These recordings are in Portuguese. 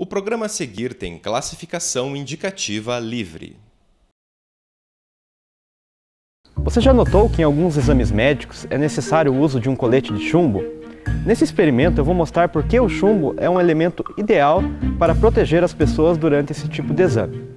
O programa a seguir tem classificação indicativa livre. Você já notou que em alguns exames médicos é necessário o uso de um colete de chumbo? Nesse experimento eu vou mostrar por que o chumbo é um elemento ideal para proteger as pessoas durante esse tipo de exame.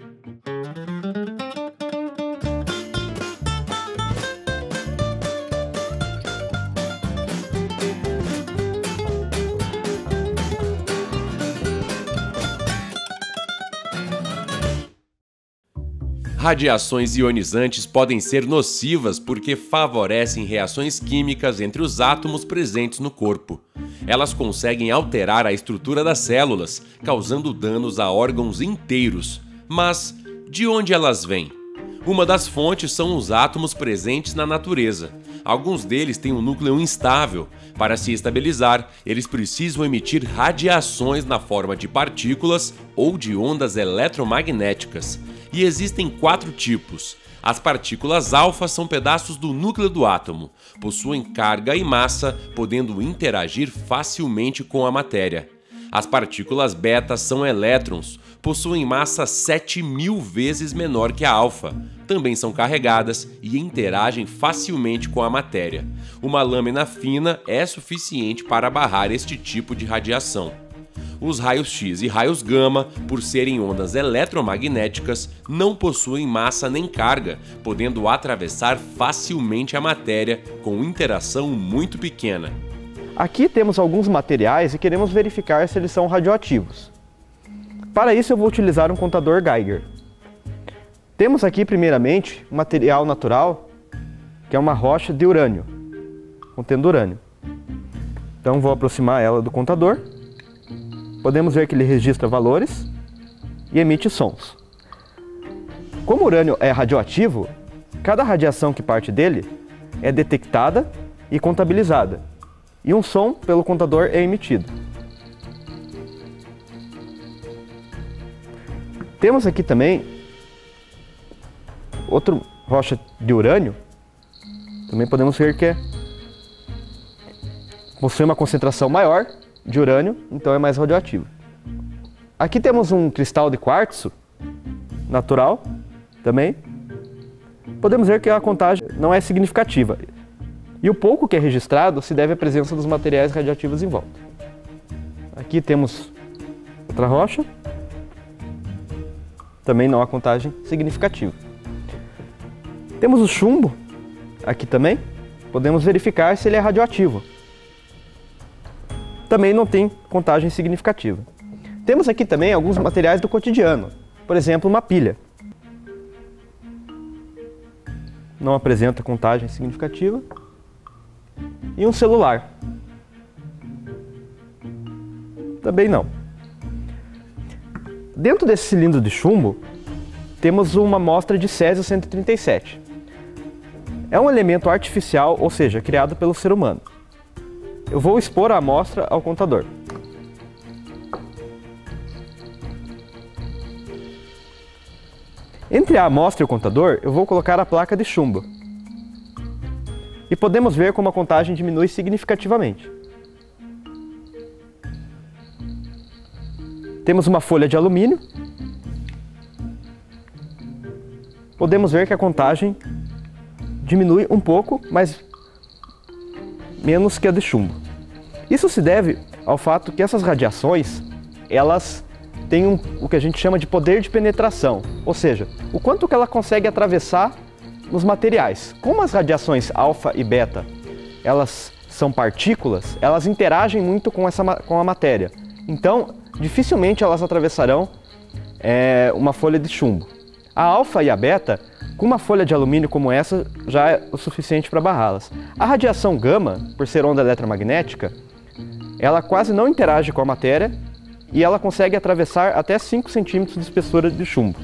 Radiações ionizantes podem ser nocivas porque favorecem reações químicas entre os átomos presentes no corpo. Elas conseguem alterar a estrutura das células, causando danos a órgãos inteiros. Mas de onde elas vêm? Uma das fontes são os átomos presentes na natureza. Alguns deles têm um núcleo instável. Para se estabilizar, eles precisam emitir radiações na forma de partículas ou de ondas eletromagnéticas e existem quatro tipos. As partículas alfa são pedaços do núcleo do átomo, possuem carga e massa, podendo interagir facilmente com a matéria. As partículas beta são elétrons, possuem massa 7 mil vezes menor que a alfa. Também são carregadas e interagem facilmente com a matéria. Uma lâmina fina é suficiente para barrar este tipo de radiação. Os raios X e raios gama, por serem ondas eletromagnéticas, não possuem massa nem carga, podendo atravessar facilmente a matéria com interação muito pequena. Aqui temos alguns materiais e queremos verificar se eles são radioativos. Para isso eu vou utilizar um contador Geiger. Temos aqui primeiramente um material natural, que é uma rocha de urânio, contendo urânio. Então vou aproximar ela do contador podemos ver que ele registra valores e emite sons. Como o urânio é radioativo, cada radiação que parte dele é detectada e contabilizada, e um som pelo contador é emitido. Temos aqui também outra rocha de urânio, também podemos ver que é, possui uma concentração maior de urânio, então é mais radioativo. Aqui temos um cristal de quartzo natural também. Podemos ver que a contagem não é significativa. E o pouco que é registrado se deve à presença dos materiais radioativos em volta. Aqui temos outra rocha. Também não há contagem significativa. Temos o chumbo aqui também. Podemos verificar se ele é radioativo também não tem contagem significativa. Temos aqui também alguns materiais do cotidiano, por exemplo, uma pilha. Não apresenta contagem significativa. E um celular. Também não. Dentro desse cilindro de chumbo, temos uma amostra de césio 137. É um elemento artificial, ou seja, criado pelo ser humano. Eu vou expor a amostra ao contador. Entre a amostra e o contador, eu vou colocar a placa de chumbo. E podemos ver como a contagem diminui significativamente. Temos uma folha de alumínio. Podemos ver que a contagem diminui um pouco, mas menos que a de chumbo. Isso se deve ao fato que essas radiações, elas têm um, o que a gente chama de poder de penetração, ou seja, o quanto que ela consegue atravessar nos materiais. Como as radiações alfa e beta, elas são partículas, elas interagem muito com, essa, com a matéria. Então, dificilmente elas atravessarão é, uma folha de chumbo. A alfa e a beta com uma folha de alumínio como essa já é o suficiente para barrá-las. A radiação gama, por ser onda eletromagnética, ela quase não interage com a matéria e ela consegue atravessar até 5 centímetros de espessura de chumbo.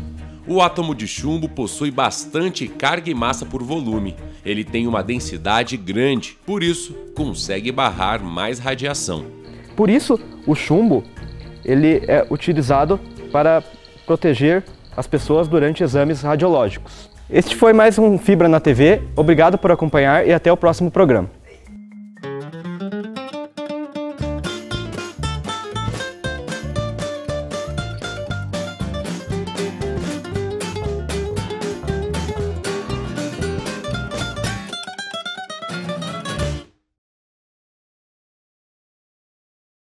O átomo de chumbo possui bastante carga e massa por volume. Ele tem uma densidade grande, por isso consegue barrar mais radiação. Por isso, o chumbo ele é utilizado para proteger as pessoas durante exames radiológicos. Este foi mais um Fibra na TV. Obrigado por acompanhar e até o próximo programa.